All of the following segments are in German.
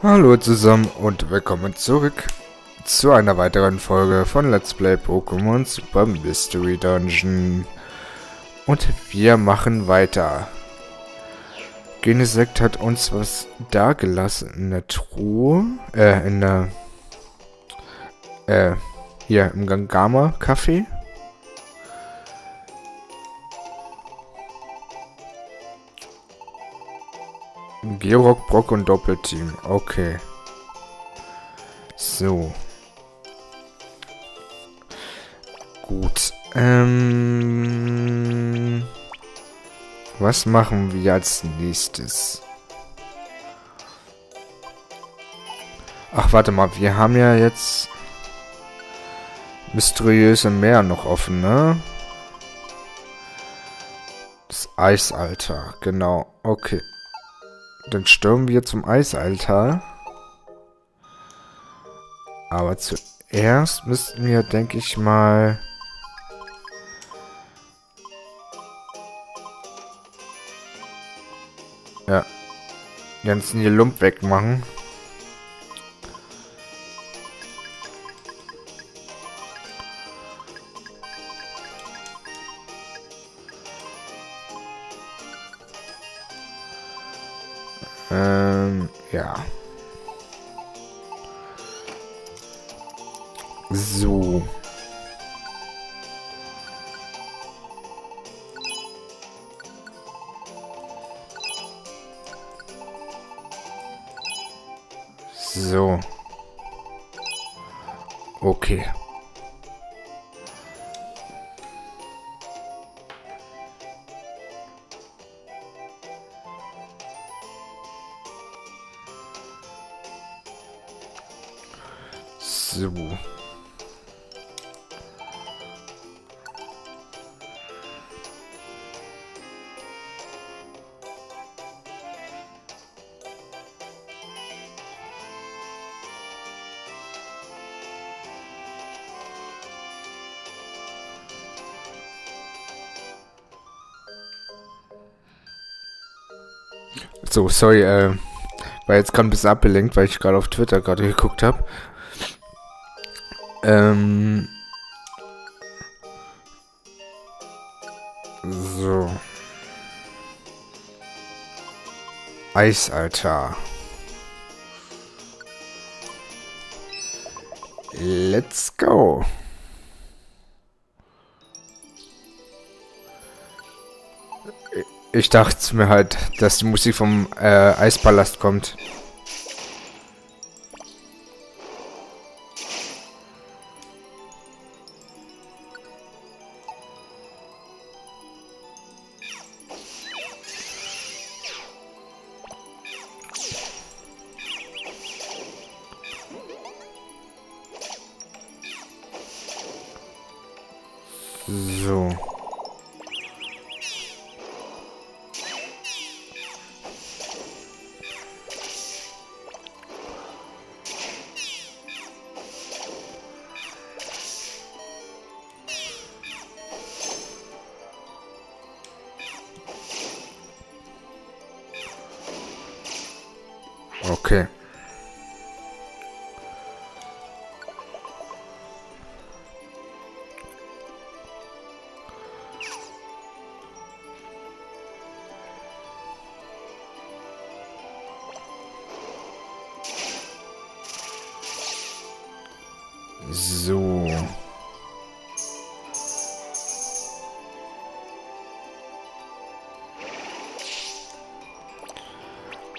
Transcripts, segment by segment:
Hallo zusammen und willkommen zurück zu einer weiteren Folge von Let's Play Pokémon Super Mystery Dungeon. Und wir machen weiter. Genesect hat uns was dagelassen in der Truhe, äh, in der, äh, hier im Gangama Georg, Brock und Doppelteam. Okay. So. Gut. Ähm, was machen wir als nächstes? Ach, warte mal. Wir haben ja jetzt mysteriöse Meer noch offen, ne? Das Eisalter. Genau. Okay. Dann stürmen wir zum Eisaltar. Aber zuerst müssten wir, denke ich mal... Ja. Die ganzen hier Lump wegmachen. So. So, sorry, äh, war jetzt gerade ein bisschen abgelenkt, weil ich gerade auf Twitter gerade geguckt habe. Ähm. So. Eisaltar. Let's go. Ich dachte mir halt, dass die Musik vom äh, Eispalast kommt.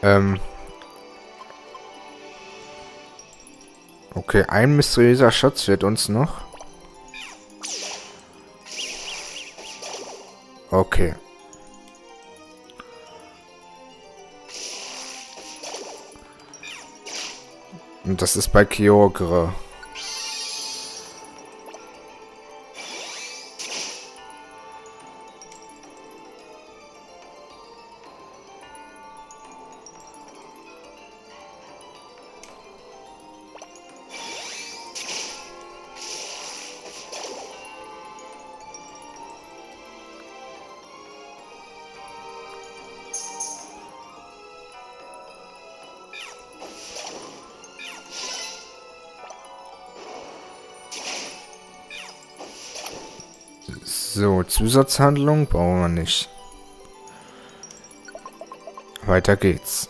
Ähm. Okay, ein mysteriöser Schatz wird uns noch. Okay. Und das ist bei Kyogre. So, Zusatzhandlung brauchen wir nicht. Weiter geht's.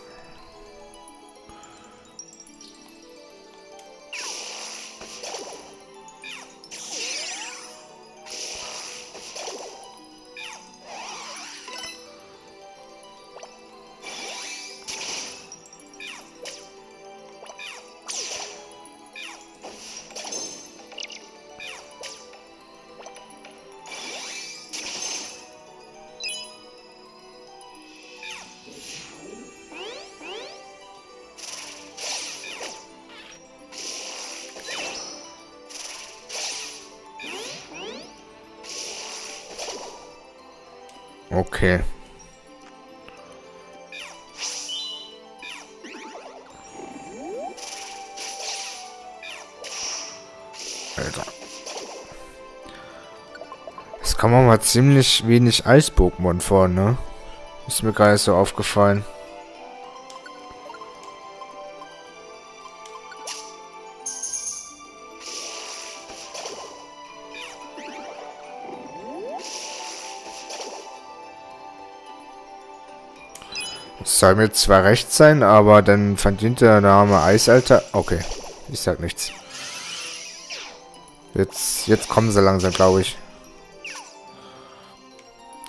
Okay. Alter. Es kommen mal ziemlich wenig Eis-Pokémon vor, ne? Ist mir gerade so aufgefallen. Soll mir zwar recht sein, aber dann verdient der Name Eisalter... Okay, ich sag nichts. Jetzt, jetzt kommen sie langsam, glaube ich.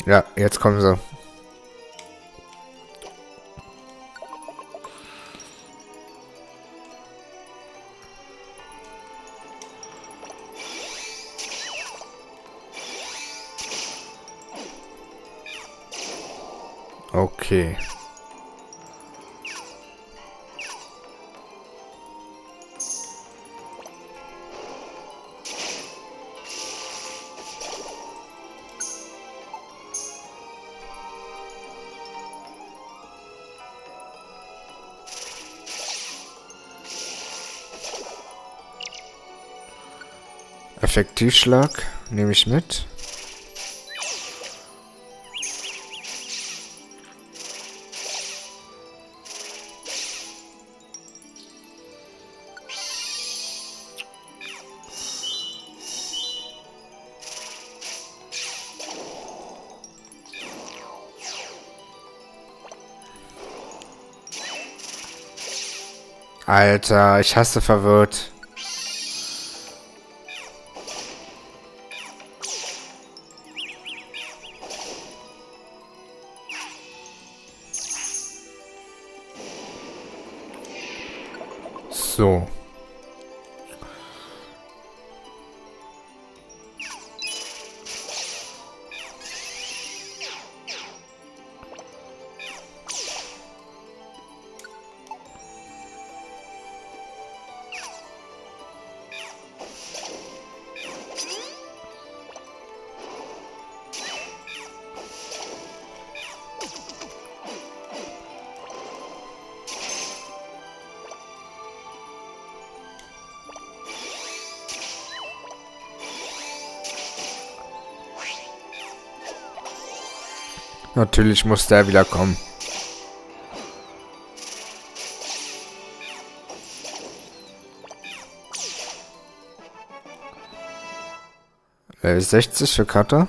Ja, jetzt kommen sie. Okay. Effektivschlag nehme ich mit. Alter, ich hasse verwirrt. Natürlich muss der wieder kommen. Äh, 60 für Cutter.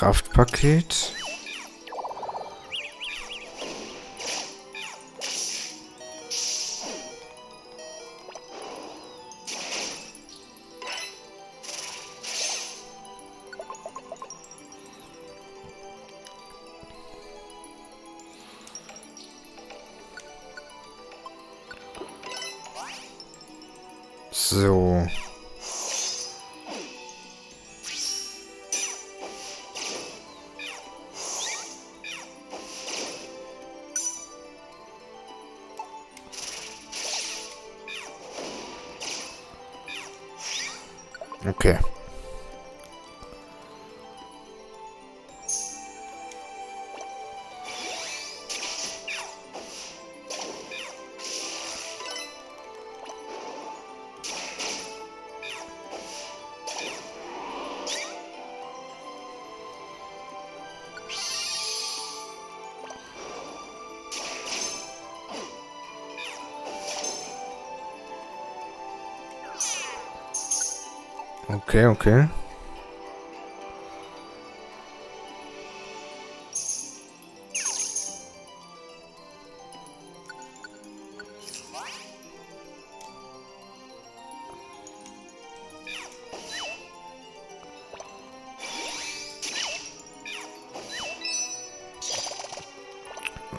Kraftpaket. Okay. Okay, okay.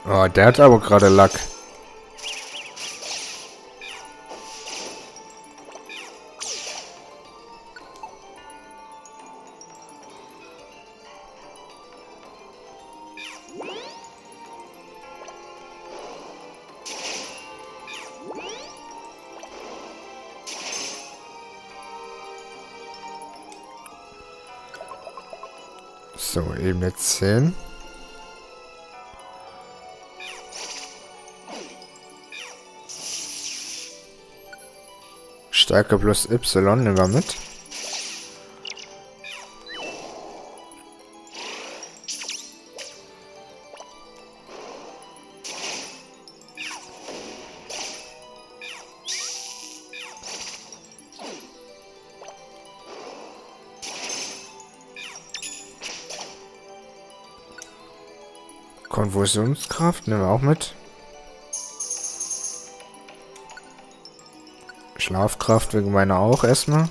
Oh, der hat aber gerade Lack. So, Ebene 10. Stärke plus Y nehmen wir mit. Konvulsionskraft nehmen wir auch mit. Schlafkraft wegen meiner auch erstmal.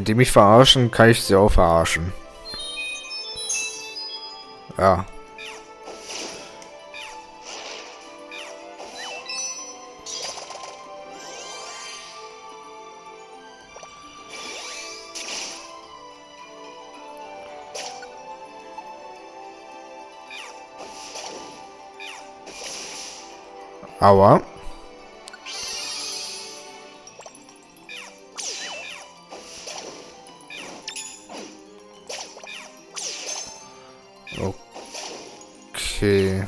Wenn die mich verarschen, kann ich sie auch verarschen. Ja. Aua. Okay.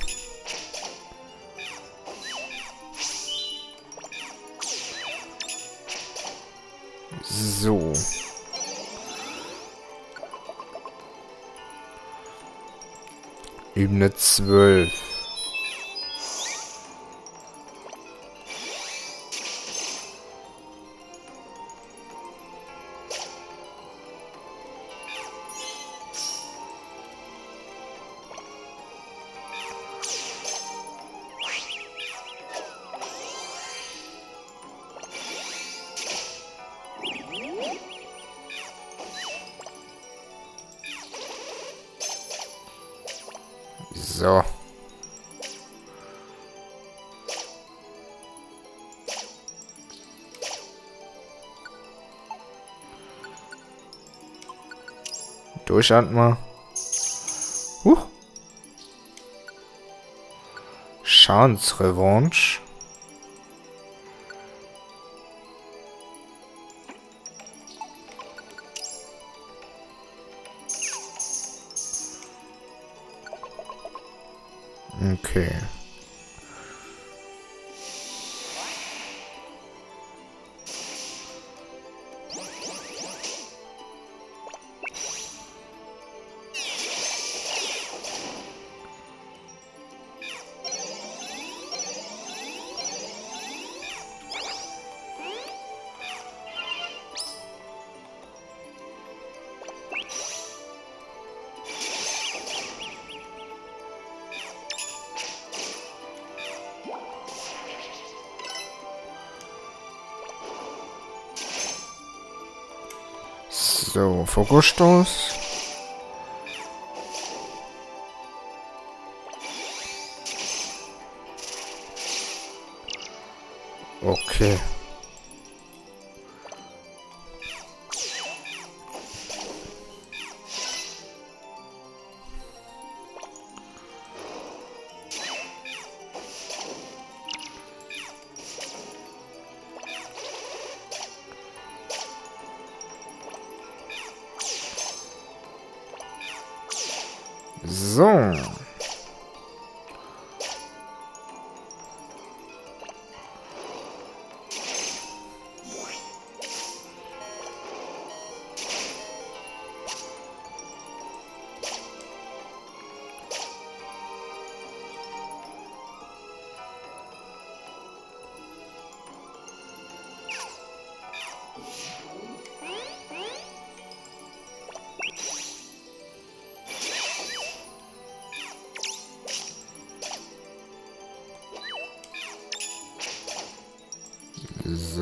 So. Ebene zwölf. Durchatmen mal. Huch. Schadensrevanche. So, Fokusstoß. Okay.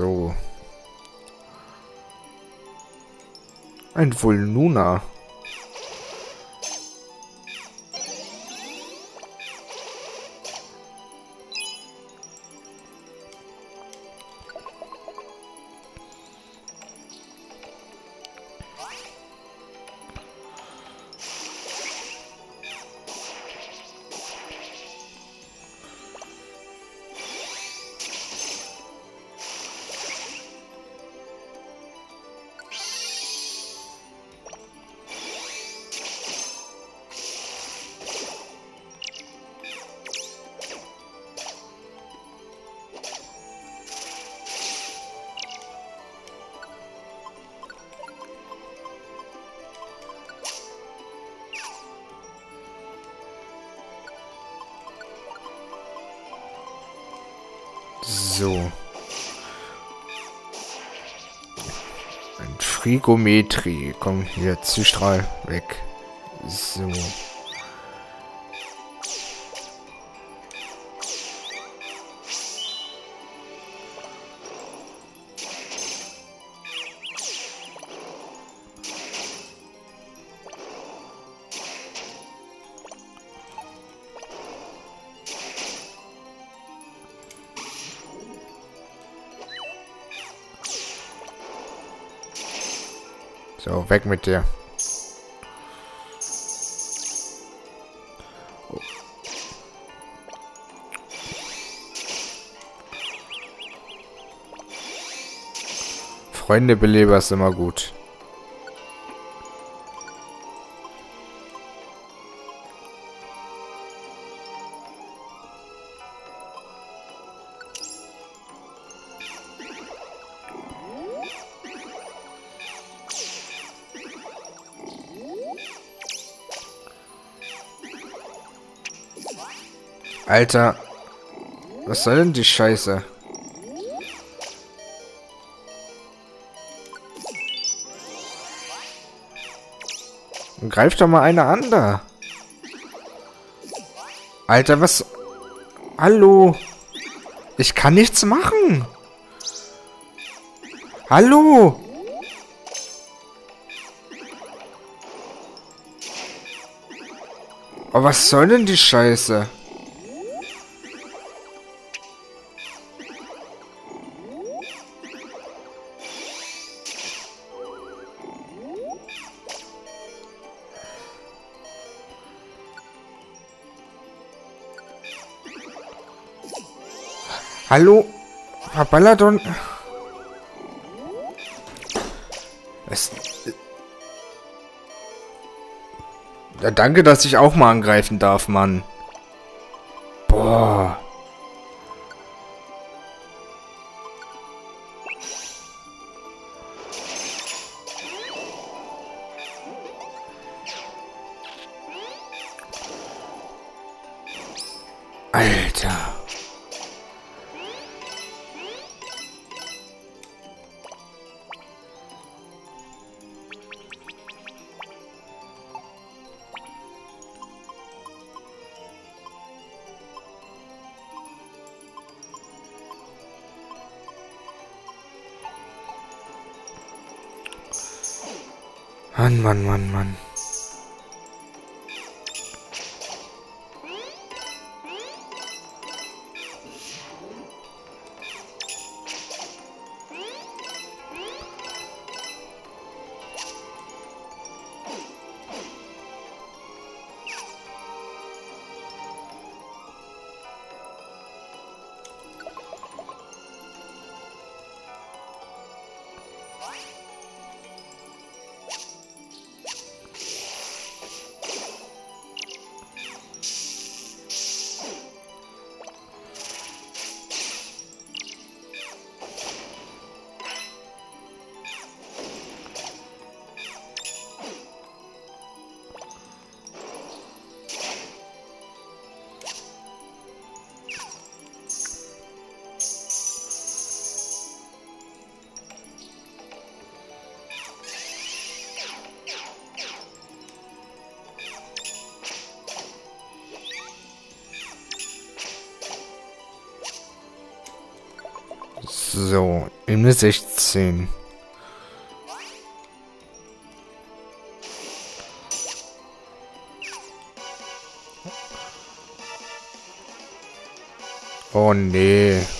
So. Ein Volnuna. So. Ein Frigometri. Komm, hier, Zielstrahl weg. So. So, weg mit dir. Freunde Beleber ist immer gut. Alter. Was soll denn die Scheiße? Greif doch mal eine an da. Alter, was... Hallo? Ich kann nichts machen. Hallo? Oh, was soll denn die Scheiße? Hallo? Herr Balladon? Es... Ja, danke, dass ich auch mal angreifen darf, Mann. Boah. Alter. Mann, Mann, Mann, Mann. So, Ebene 16. Oh nee.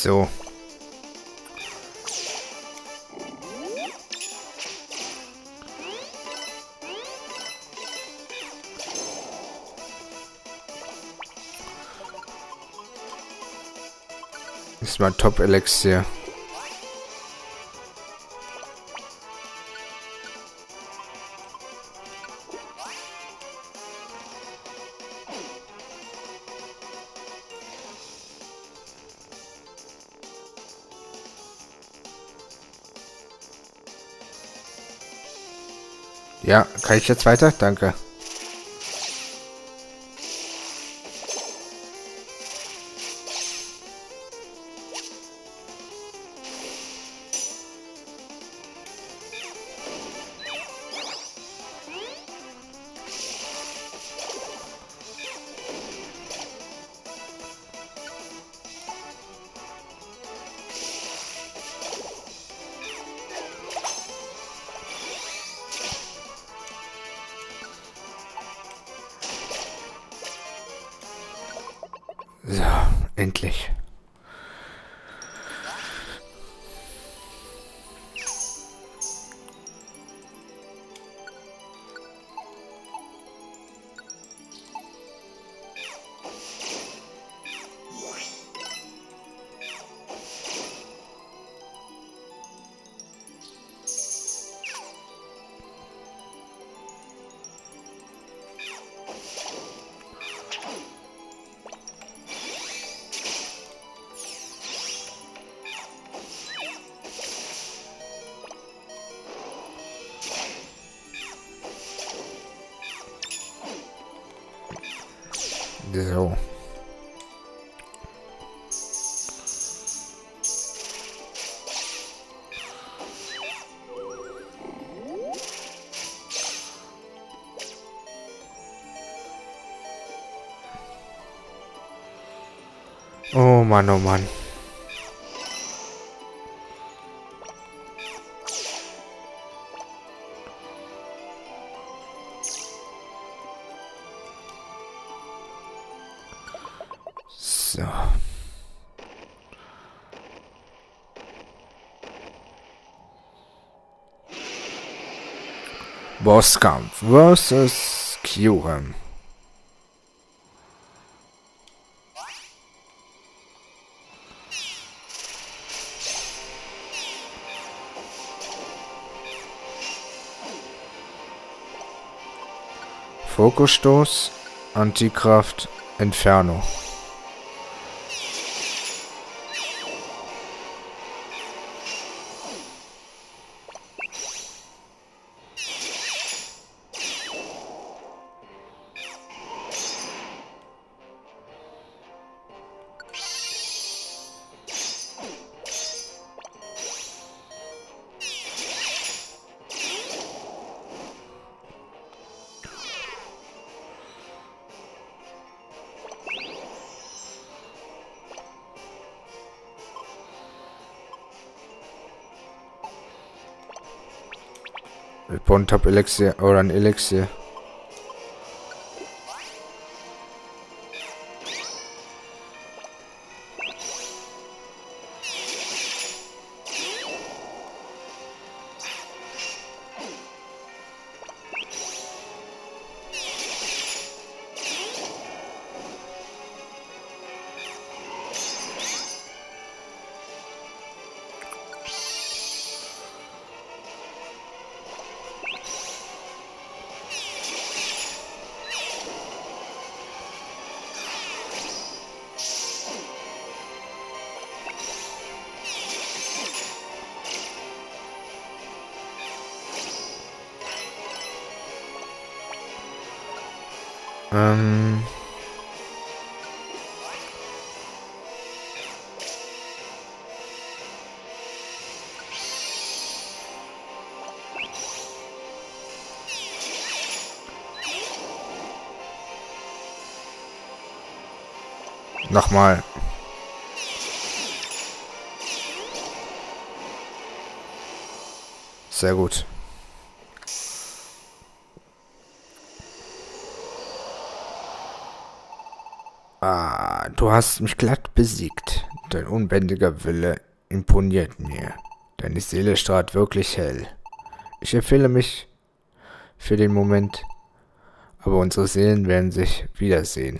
So. Ist mal Top Ja, kann ich jetzt weiter? Danke. Endlich. So. Oh Mann, oh Mann. Bosskampf versus Kyurem. Fokusstoß, Antikraft, Inferno. Top Elixier oder ein Elixier. Ähm. Nochmal. Sehr gut. Ah, du hast mich glatt besiegt. Dein unbändiger Wille imponiert mir. Deine Seele strahlt wirklich hell. Ich empfehle mich für den Moment, aber unsere Seelen werden sich wiedersehen.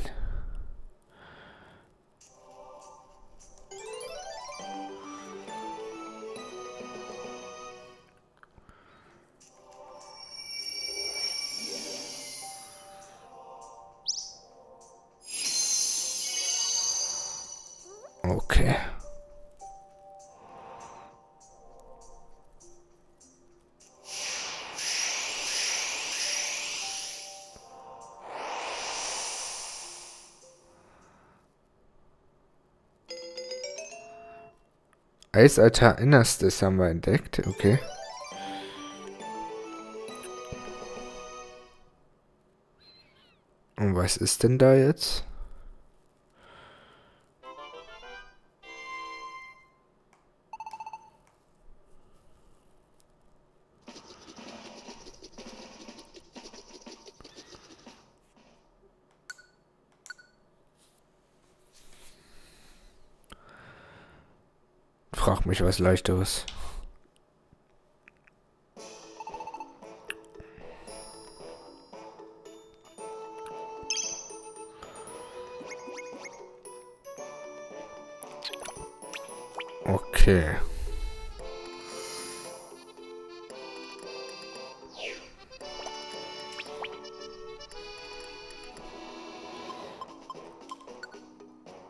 Eisalter Innerstes haben wir entdeckt, okay. Und was ist denn da jetzt? Mich was leichteres. Okay.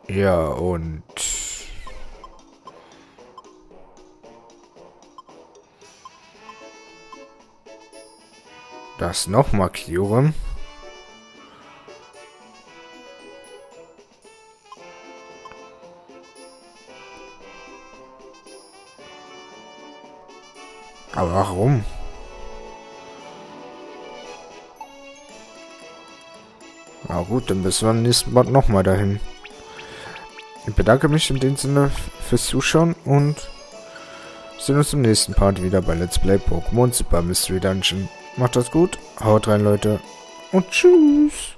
Ja, und Das noch markieren. Aber warum? Na gut, dann müssen wir im nächsten Mal nochmal dahin. Ich bedanke mich in dem Sinne fürs Zuschauen und sehen uns im nächsten Part wieder bei Let's Play Pokémon Super Mystery Dungeon. Macht das gut, haut rein, Leute. Und tschüss.